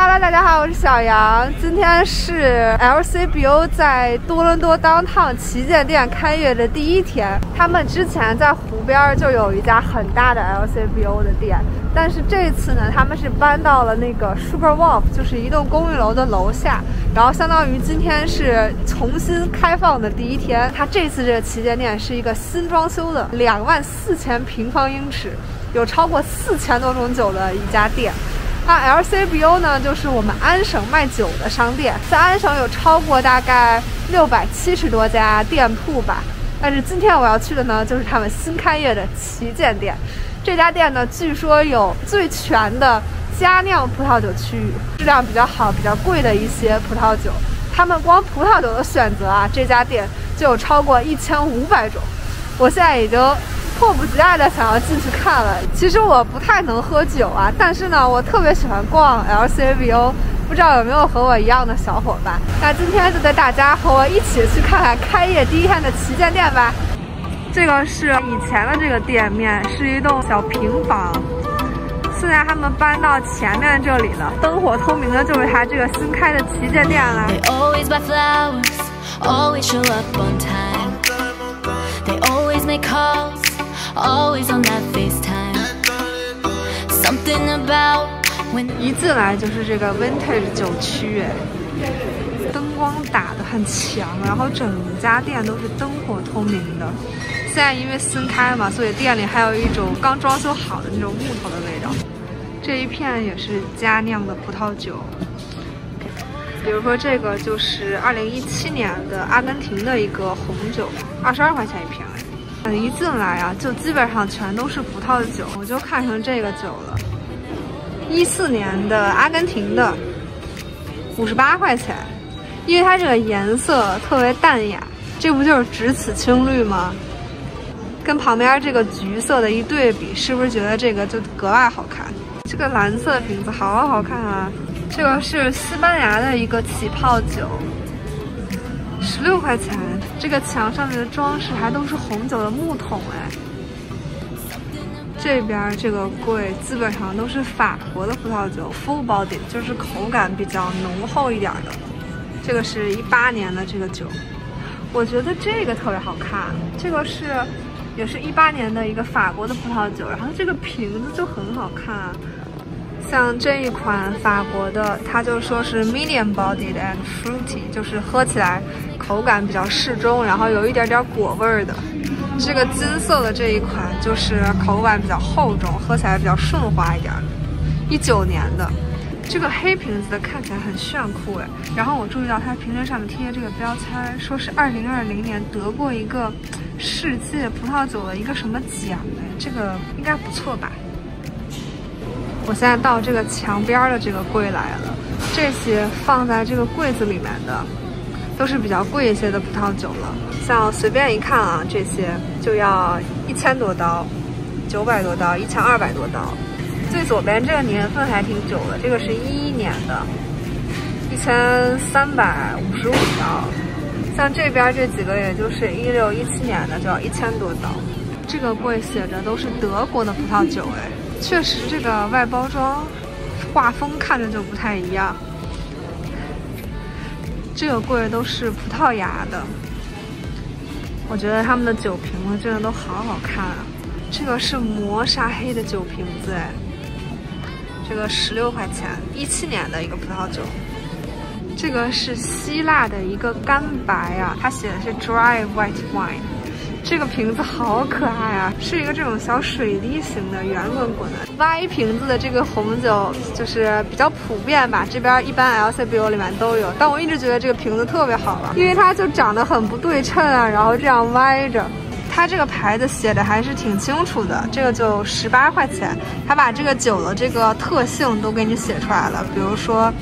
Hello，大家好，我是小杨。今天是 LCBO 在多伦多 Downtown 旗舰店开业的第一天。他们之前在湖边就有一家很大的 LCBO 的店，但是这次呢，他们是搬到了那个 Super Wolf，就是一栋公寓楼的楼下。然后相当于今天是重新开放的第一天。它这次这个旗舰店是一个新装修的，两万四千平方英尺，有超过四千多种酒的一家店。那 LCBO 呢，就是我们安省卖酒的商店，在安省有超过大概六百七十多家店铺吧。但是今天我要去的呢，就是他们新开业的旗舰店。这家店呢，据说有最全的佳酿葡萄酒区域，质量比较好、比较贵的一些葡萄酒。他们光葡萄酒的选择啊，这家店就有超过一千五百种。我现在已经。迫不及待的想要进去看了。其实我不太能喝酒啊，但是呢，我特别喜欢逛 LCBO。不知道有没有和我一样的小伙伴？那今天就带大家和我一起去看看开业第一天的旗舰店吧。这个是以前的这个店面，是一栋小平房。现在他们搬到前面这里了，灯火通明的就是它这个新开的旗舰店了。always always on that FaceTime. Something about when 一进来就是这个 Vintage 酒区，哎，灯光打得很强，然后整家店都是灯火通明的。现在因为新开嘛，所以店里还有一种刚装修好的那种木头的味道。这一片也是佳酿的葡萄酒，比如说这个就是2017年的阿根廷的一个红酒，二十二块钱一瓶。一进来啊，就基本上全都是葡萄酒，我就看上这个酒了。一四年的阿根廷的，五十八块钱，因为它这个颜色特别淡雅，这不就是只此青绿吗？跟旁边这个橘色的一对比，是不是觉得这个就格外好看？这个蓝色瓶子好好看啊！这个是西班牙的一个起泡酒。十六块钱，这个墙上面的装饰还都是红酒的木桶哎。这边这个柜基本上都是法国的葡萄酒，full body，就是口感比较浓厚一点的。这个是一八年的这个酒，我觉得这个特别好看。这个是，也是一八年的一个法国的葡萄酒，然后这个瓶子就很好看。像这一款法国的，它就说是 medium bodied and fruity，就是喝起来口感比较适中，然后有一点点果味的。这个金色的这一款就是口感比较厚重，喝起来比较顺滑一点。一九年的，这个黑瓶子的看起来很炫酷哎。然后我注意到它瓶身上面贴这个标签，说是二零二零年得过一个世界葡萄酒的一个什么奖哎，这个应该不错吧。我现在到这个墙边的这个柜来了，这些放在这个柜子里面的，都是比较贵一些的葡萄酒了。像随便一看啊，这些就要一千多刀，九百多刀，一千二百多刀。最左边这个年份还挺久的，这个是一一年的，一千三百五十五刀。像这边这几个，也就是一六一七年的，就要一千多刀。这个柜写着都是德国的葡萄酒，哎。确实，这个外包装画风看着就不太一样。这个柜都是葡萄牙的，我觉得他们的酒瓶子真的都好好看啊。这个是磨砂黑的酒瓶子，哎，这个十六块钱，一七年的一个葡萄酒。这个是希腊的一个干白啊，它写的是 dry white wine。这个瓶子好可爱啊，是一个这种小水滴型的圆滚滚的 Y 瓶子的这个红酒，就是比较普遍吧。这边一般 LCBO 里面都有，但我一直觉得这个瓶子特别好玩，因为它就长得很不对称啊，然后这样歪着。它这个牌子写的还是挺清楚的，这个就十八块钱，它把这个酒的这个特性都给你写出来了，比如说。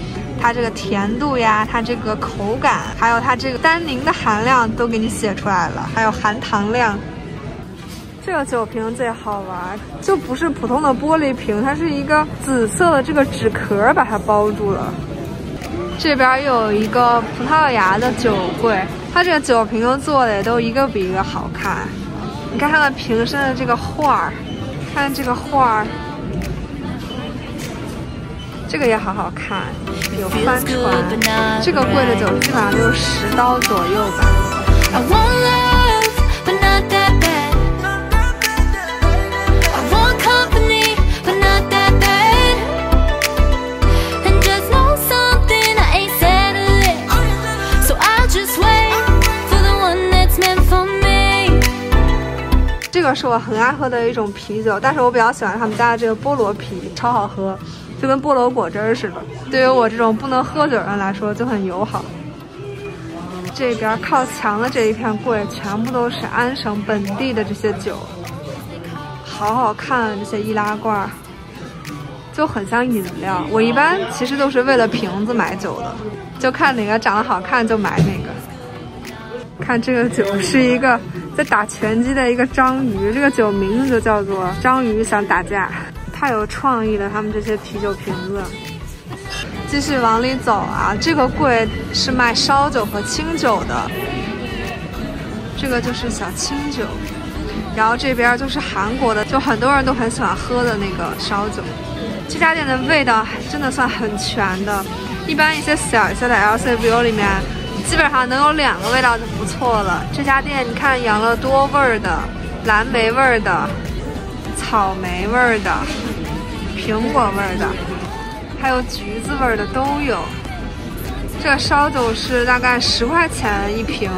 它这个甜度呀，它这个口感，还有它这个单宁的含量都给你写出来了，还有含糖量。这个酒瓶最好玩，就不是普通的玻璃瓶，它是一个紫色的这个纸壳把它包住了。这边又有一个葡萄牙的酒柜，它这个酒瓶做的也都一个比一个好看。你看它的瓶身的这个画儿，看这个画儿。这个也好好看，有帆船。这个贵的酒基本上就是十刀左右吧。这个是我很爱喝的一种啤酒，但是我比较喜欢他们家的这个菠萝啤，超好喝，就跟菠萝果汁似的。对于我这种不能喝酒的人来说就很友好。这边靠墙的这一片柜全部都是安省本地的这些酒，好好看这些易拉罐，就很像饮料。我一般其实都是为了瓶子买酒的，就看哪个长得好看就买哪个。看这个酒是一个在打拳击的一个章鱼，这个酒名字就叫做“章鱼想打架”，太有创意了。他们这些啤酒瓶子，继续往里走啊，这个柜是卖烧酒和清酒的，这个就是小清酒，然后这边就是韩国的，就很多人都很喜欢喝的那个烧酒。这家店的味道真的算很全的，一般一些小一些的 LCBO 里面。基本上能有两个味道就不错了。这家店你看，养乐多味儿的、蓝莓味儿的、草莓味儿的、苹果味儿的，还有橘子味儿的都有。这烧酒是大概十块钱一瓶。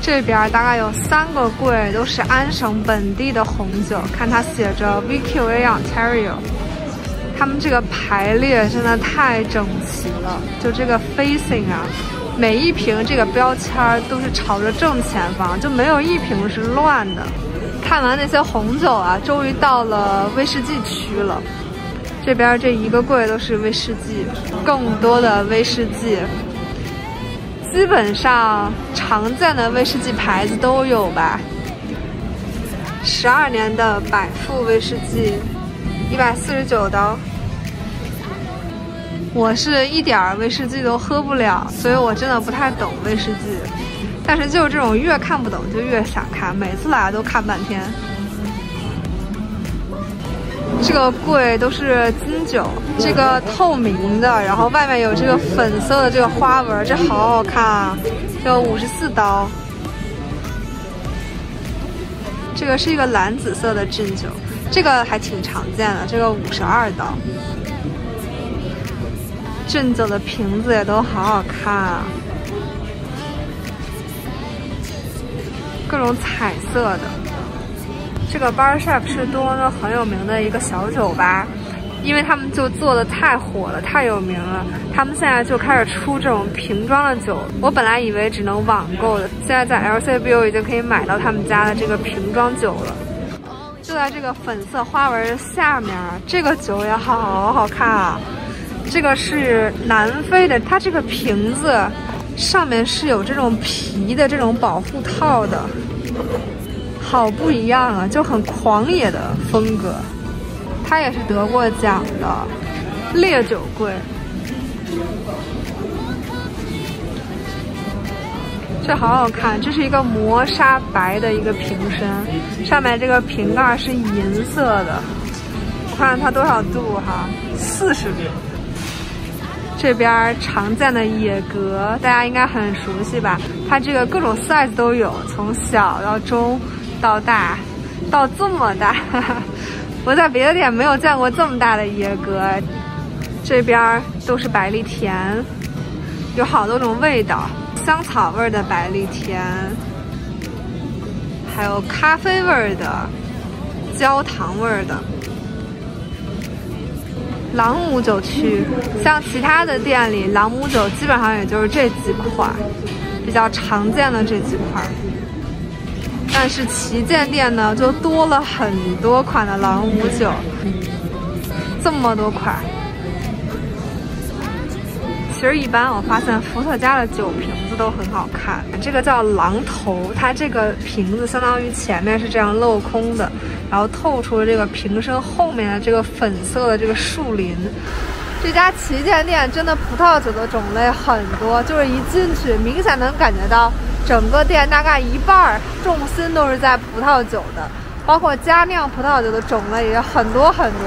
这边大概有三个柜，都是安省本地的红酒，看它写着 VQA Ontario。他们这个排列真的太整齐了，就这个 facing 啊。每一瓶这个标签都是朝着正前方，就没有一瓶是乱的。看完那些红酒啊，终于到了威士忌区了。这边这一个柜都是威士忌，更多的威士忌，基本上常见的威士忌牌子都有吧。十二年的百富威士忌，一百四十九刀。我是一点儿威士忌都喝不了，所以我真的不太懂威士忌。但是就是这种越看不懂就越想看，每次来都看半天。这个柜都是金酒，这个透明的，然后外面有这个粉色的这个花纹，这好好看啊！这五十四刀。这个是一个蓝紫色的劲酒，这个还挺常见的，这个五十二刀。镇酒的瓶子也都好好看啊，各种彩色的。这个 Bar Shop 是多伦多很有名的一个小酒吧，因为他们就做的太火了，太有名了。他们现在就开始出这种瓶装的酒。我本来以为只能网购的，现在在 LCBO 已经可以买到他们家的这个瓶装酒了。就在这个粉色花纹下面，这个酒也好好看啊。这个是南非的，它这个瓶子上面是有这种皮的这种保护套的，好不一样啊，就很狂野的风格。它也是得过奖的烈酒柜，这好好看，这是一个磨砂白的一个瓶身，上面这个瓶盖是银色的。我看它多少度哈，四十度。这边常见的野格，大家应该很熟悉吧？它这个各种 size 都有，从小到中到大，到这么大。我在别的店没有见过这么大的野格。这边都是百利甜，有好多种味道，香草味的百利甜，还有咖啡味的，焦糖味的。朗姆酒区，像其他的店里，朗姆酒基本上也就是这几款，比较常见的这几款。但是旗舰店呢，就多了很多款的朗姆酒，这么多款。其实一般我发现伏特加的酒瓶子都很好看，这个叫狼头，它这个瓶子相当于前面是这样镂空的，然后透出了这个瓶身后面的这个粉色的这个树林。这家旗舰店真的葡萄酒的种类很多，就是一进去明显能感觉到整个店大概一半重心都是在葡萄酒的，包括佳酿葡萄酒的种类也很多很多。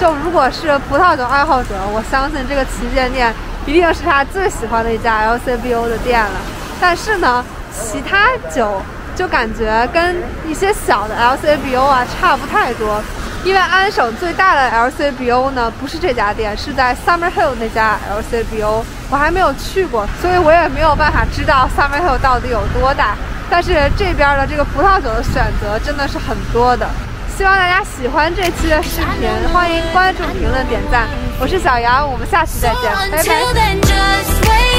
就如果是葡萄酒爱好者，我相信这个旗舰店一定是他最喜欢的一家 LCBO 的店了。但是呢，其他酒就感觉跟一些小的 LCBO 啊差不太多。因为安省最大的 LCBO 呢，不是这家店，是在 Summerhill 那家 LCBO，我还没有去过，所以我也没有办法知道 Summerhill 到底有多大。但是这边的这个葡萄酒的选择真的是很多的。希望大家喜欢这期的视频，欢迎关注、评论、点赞。我是小杨，我们下期再见，拜拜。